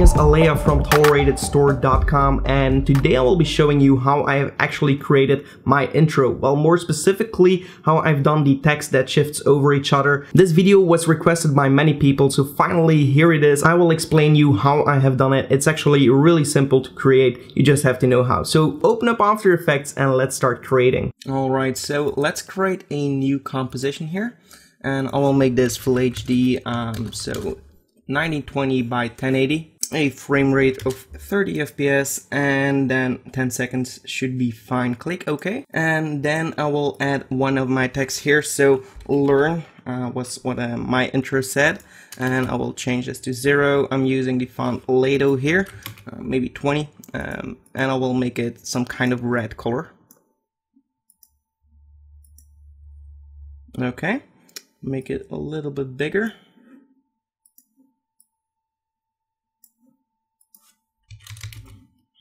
is Aleya from toleratedstore.com and today I will be showing you how I have actually created my intro. Well, more specifically, how I've done the text that shifts over each other. This video was requested by many people, so finally here it is. I will explain you how I have done it. It's actually really simple to create, you just have to know how. So open up After Effects and let's start creating. Alright, so let's create a new composition here and I will make this full HD, um, so 1920 by 1080 a frame rate of 30 fps and then 10 seconds should be fine. Click ok and then i will add one of my texts here. So learn uh, was what uh, my intro said and i will change this to zero. I'm using the font Lato here uh, maybe 20 um, and i will make it some kind of red color. Okay make it a little bit bigger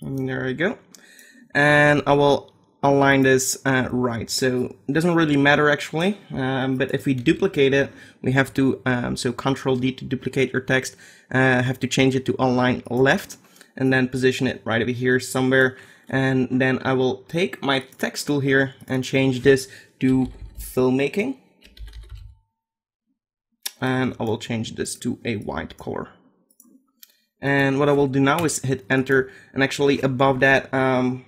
there we go. And I will align this uh, right. So it doesn't really matter actually, um, but if we duplicate it, we have to, um, so Control D to duplicate your text, uh, have to change it to align left and then position it right over here somewhere. And then I will take my text tool here and change this to filmmaking. And I will change this to a white color. And what I will do now is hit enter and actually above that, um,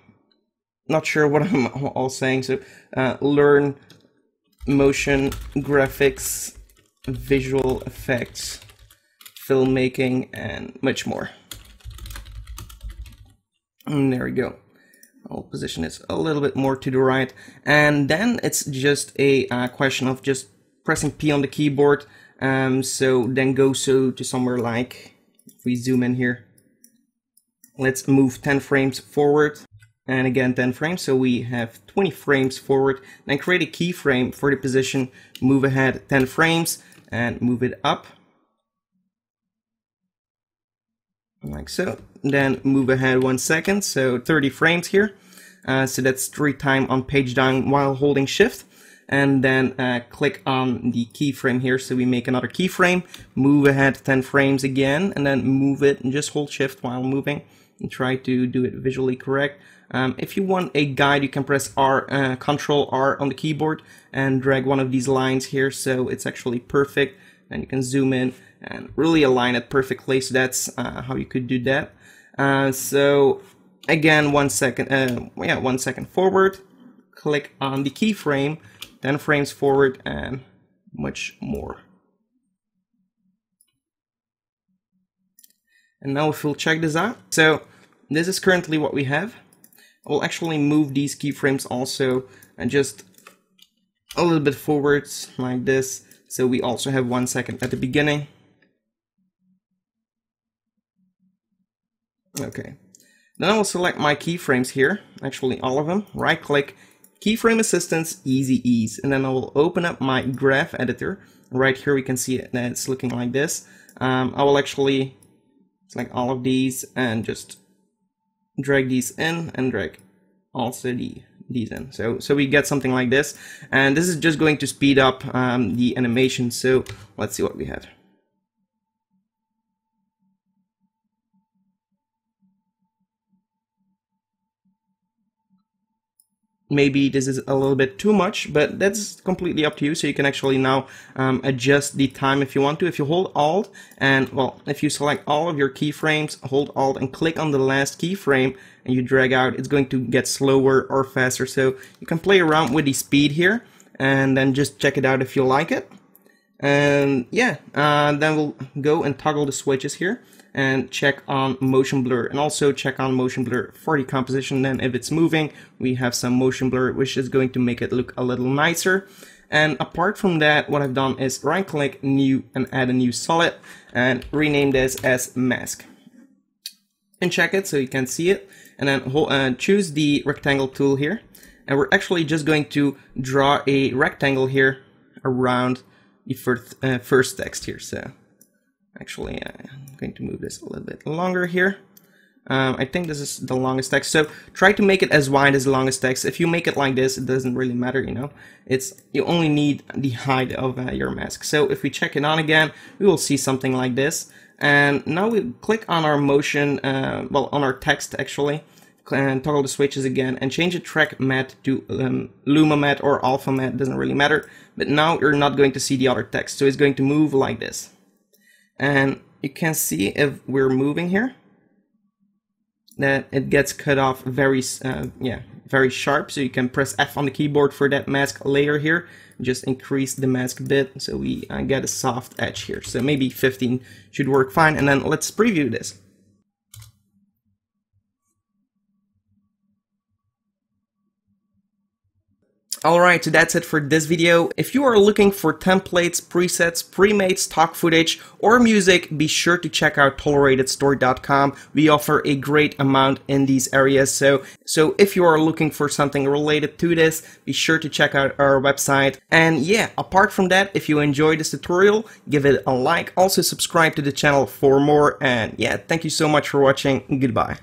not sure what I'm all saying. So uh, learn motion graphics, visual effects, filmmaking, and much more. And there we go. I'll position this a little bit more to the right. And then it's just a uh, question of just pressing P on the keyboard. Um, so then go so to somewhere like if we zoom in here, let's move 10 frames forward. And again 10 frames so we have 20 frames forward. Then create a keyframe for the position. Move ahead 10 frames and move it up. Like so. Then move ahead one second so 30 frames here. Uh, so that's three time on page down while holding shift and then uh, click on the keyframe here. So we make another keyframe move ahead 10 frames again and then move it and just hold shift while moving and try to do it visually correct. Um, if you want a guide you can press R uh, control R on the keyboard and drag one of these lines here so it's actually perfect. And you can zoom in and really align it perfectly so that's uh, how you could do that. Uh, so again one second uh, yeah one second forward. Click on the keyframe 10 frames forward and much more. And now if we'll check this out, so this is currently what we have. We'll actually move these keyframes also and just a little bit forwards like this. So we also have one second at the beginning. Okay. Then I will select my keyframes here, actually all of them, right click, Keyframe Assistance, Easy Ease. And then I will open up my graph editor. Right here we can see that it's looking like this. Um, I will actually select all of these and just drag these in and drag also the these in. So, so we get something like this. And this is just going to speed up um, the animation. So let's see what we have. Maybe this is a little bit too much, but that's completely up to you. So you can actually now um, adjust the time if you want to. If you hold Alt and, well, if you select all of your keyframes, hold Alt and click on the last keyframe and you drag out, it's going to get slower or faster. So you can play around with the speed here and then just check it out if you like it. And yeah, uh, then we'll go and toggle the switches here and check on motion blur. And also check on motion blur for the composition then if it's moving we have some motion blur which is going to make it look a little nicer. And apart from that what I've done is right click new and add a new solid and rename this as mask. And check it so you can see it. And then uh, choose the rectangle tool here. And we're actually just going to draw a rectangle here around the first, uh, first text here. So Actually, I'm going to move this a little bit longer here. Um, I think this is the longest text. So try to make it as wide as the longest text. If you make it like this, it doesn't really matter, you know. It's You only need the height of uh, your mask. So if we check it on again, we will see something like this. And now we click on our motion, uh, well, on our text actually, and toggle the switches again and change the track matte to um, Luma matte or Alpha matte, doesn't really matter. But now you're not going to see the other text, so it's going to move like this. And you can see if we're moving here, that it gets cut off very, uh, yeah, very sharp. So you can press F on the keyboard for that mask layer here. Just increase the mask a bit so we uh, get a soft edge here. So maybe 15 should work fine. And then let's preview this. Alright, so that's it for this video. If you are looking for templates, presets, pre-made stock footage, or music, be sure to check out toleratedstore.com. We offer a great amount in these areas, so, so if you are looking for something related to this, be sure to check out our website. And yeah, apart from that, if you enjoyed this tutorial, give it a like, also subscribe to the channel for more, and yeah, thank you so much for watching, goodbye.